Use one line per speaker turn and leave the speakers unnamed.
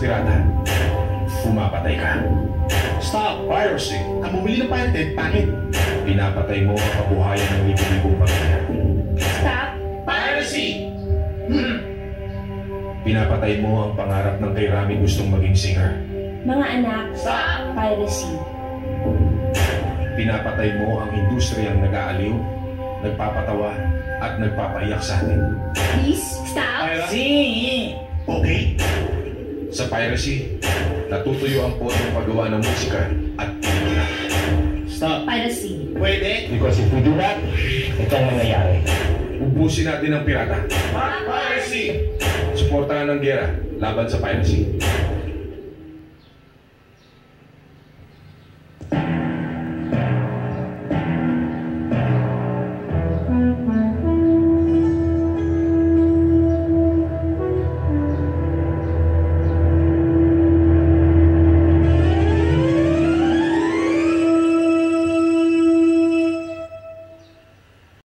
pirata. Pumapatay ka. Stop piracy!
Ang bumili ng patent, pangit.
Pinapatay mo ang kabuhayan ng libo-libong pamilya.
Stop
piracy! Hmm.
Pinapatay mo ang pangarap ng kay Rami gustong maging singer.
Mga anak,
stop
piracy.
Pinapatay mo ang industriyang nag-aaliw, nagpapatawa, at nagpapaiyak sa atin.
Please, stop.
Piracy!
Okay?
Sa piracy, natutuyo ang podong paggawa ng musika at pelikula.
Stop.
Piracy.
Pwede?
Because if we do that, ito ang mangyayari.
Ubusin natin ang pirata.
Piracy!
Suportahan ng gera laban sa piracy.